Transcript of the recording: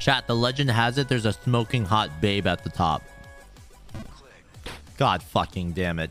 Chat, the legend has it there's a smoking hot babe at the top. God fucking damn it.